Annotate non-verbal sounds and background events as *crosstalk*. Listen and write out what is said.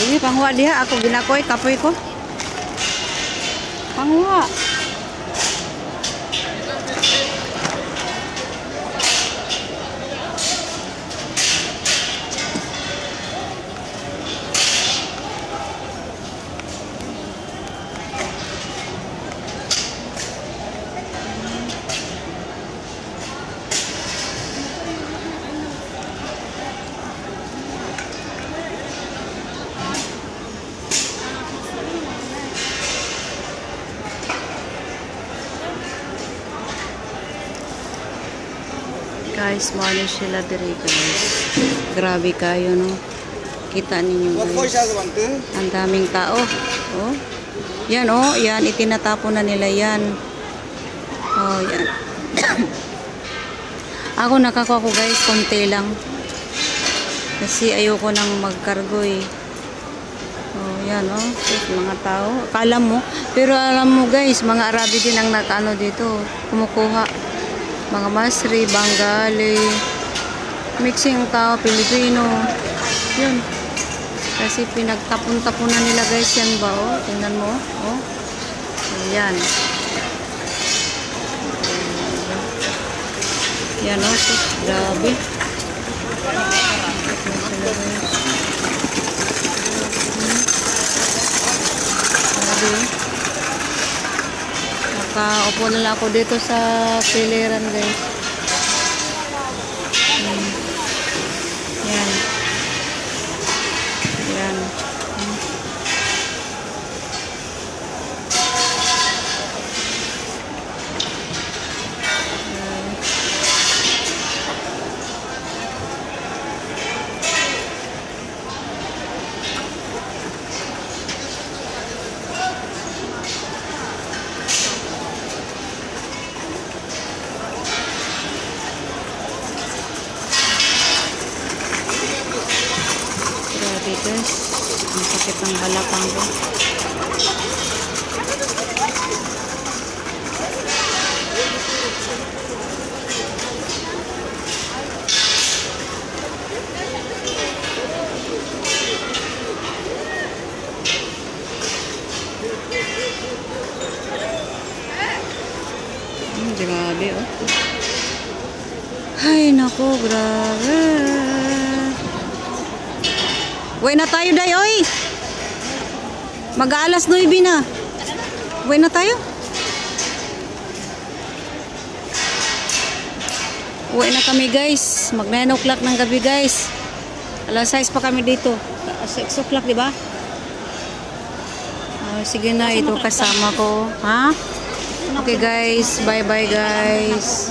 Sige, pangwa diha. Ako ginakoy, kapoy ko. Pangwa. Guys, mano sila diri guys. Grabe kayo, no? Kita ninyo guys. Ang daming tao. Oh. Yan, oh. Yan, itinatapon na nila yan. Oh, yan. *coughs* Ako nakakuha ko guys, konti lang. Kasi ayoko nang magkargo eh. Oh, yan oh. Mga tao. Akala mo. Pero alam mo guys, mga Arabi din ang nakano dito. Kumukuha. Mga Masri, Bengali. Mixing tao, Pilipino. Yun. Kasi pinagtapon-tapunan nila guys yan ba oh. Tingnan mo. Oh. Ayan. Yan oh. Grabe. Grabe. Nakaupo na lang ako dito sa piliran guys. Guys. Ang sakit ng balakang ko. Hmm, grabe oh. Ay, nako, grabe. Uwi na tayo, day, oy. Mag-aalas 9 na. Uwi na tayo. Uwi na kami, guys. Mag 9 o'clock ng gabi, guys. Alas 6 pa kami dito. 6 o'clock, di ba? Ah, sige na, ito kasama ko. Ha? Okay, guys. Bye-bye, guys.